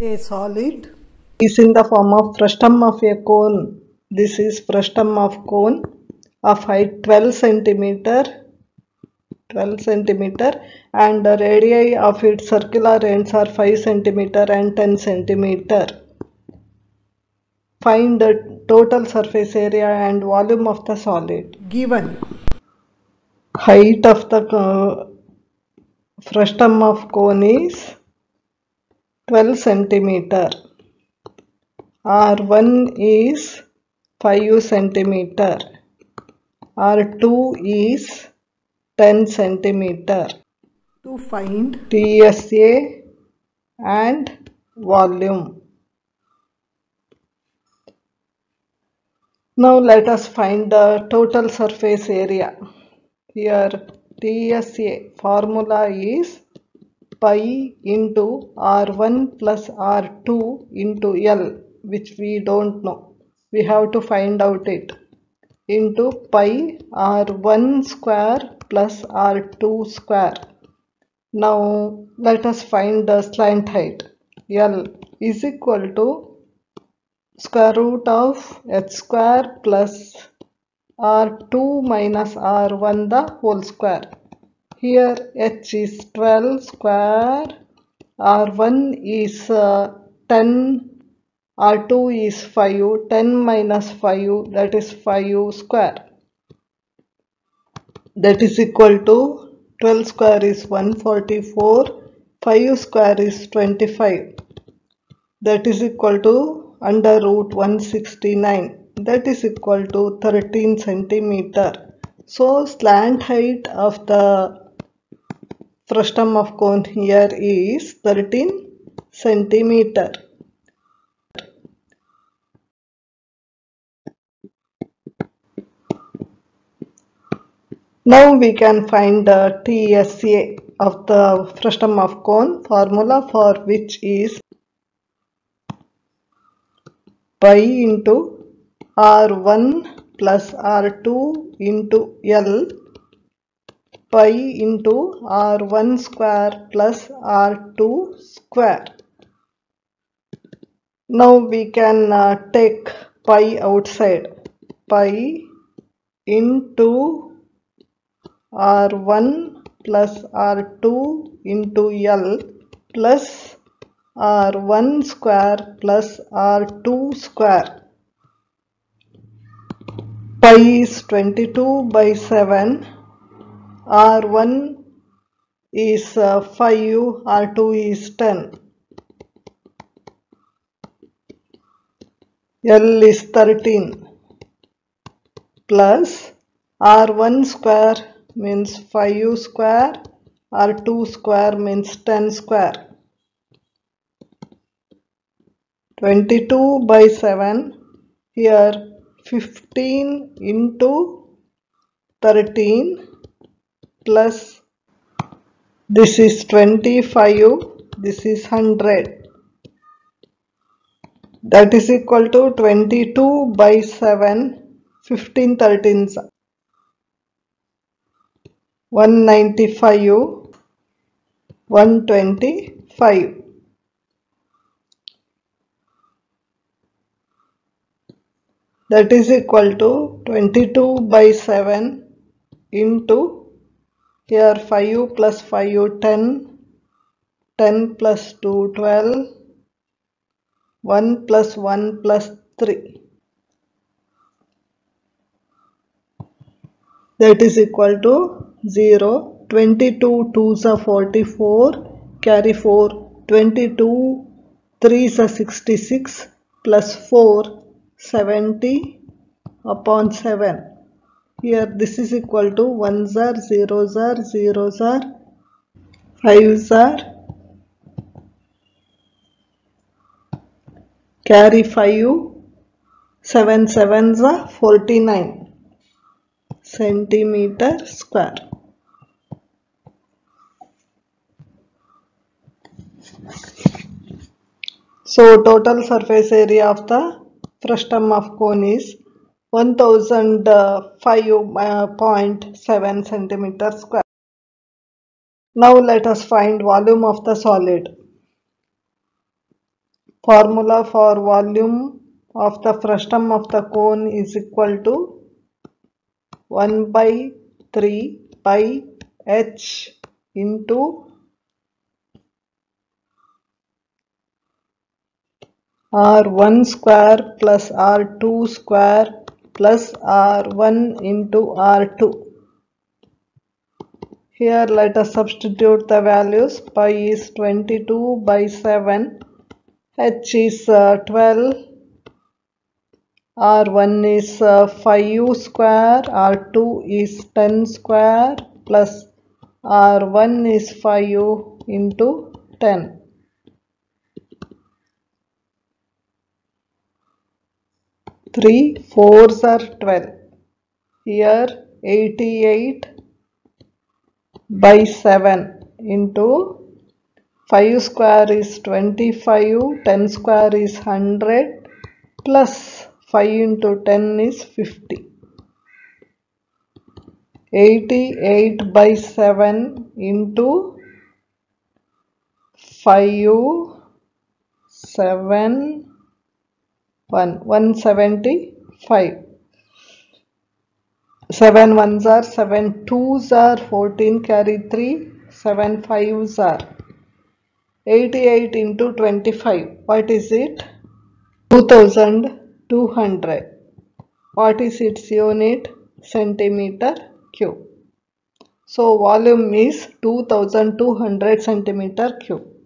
A solid is in the form of frustum of a cone. This is frustum of cone of height 12 centimeter 12 centimeter and the radii of its circular ends are 5 centimeter and 10 centimeter. Find the total surface area and volume of the solid. Given height of the uh, frustum of cone is 12 centimeter. R1 is 5 centimeter. R2 is 10 centimeter. To find TSA and volume. Now let us find the total surface area. Here TSA formula is pi into R1 plus R2 into L which we don't know. We have to find out it into pi R1 square plus R2 square. Now let us find the slant height. L is equal to square root of h square plus R2 minus R1 the whole square. Here h is 12 square, R1 is uh, 10, R2 is 5, 10 minus 5 that is 5 square. That is equal to 12 square is 144, 5 square is 25. That is equal to under root 169 that is equal to 13 centimeter. So slant height of the frustum of cone here is 13 centimeter. Now we can find the TSA of the frustum of cone formula for which is pi into R1 plus R2 into L pi into R1 square plus R2 square. Now we can uh, take pi outside. Pi into R1 plus R2 into L plus R1 square plus R2 square. Pi is 22 by 7. R1 is uh, 5, R2 is 10. L is 13 plus R1 square means 5 square R2 square means 10 square. 22 by 7 here 15 into 13 plus. This is 25 this is 100 that is equal to 22 by 7 15 13s 195 125 that is equal to 22 by 7 into here 5 plus 5 10 10 plus 2 12 1 plus 1 plus 3 that is equal to 0 22 2s are 44 carry 4 22 3s are 66 plus 4 70 upon 7 here this is equal to 1s are 0s are 0s are 5s are carry 5 7 7s are 49 centimeter square. So total surface area of the frustum of cone is 1005.7 uh, centimeter square. Now let us find volume of the solid. formula for volume of the frustum of the cone is equal to 1 by 3 pi h into r1 square plus r2 square plus r1 into r2 here let us substitute the values. Pi is 22 by 7 h is uh, 12 r1 is uh, 5 square. R2 is 10 square. Plus r1 is 5 into 10 3 4s are 12 here 88 by 7 into 5 square is 25 10 square is 100 plus 5 into 10 is 50 88 by 7 into 5 7 1 175 7 ones are 7 twos are 14 carry 3 7 fives are. 88 into 25 what is it? 2200 what is its unit? Centimeter cube. So volume is 2200 centimeter cube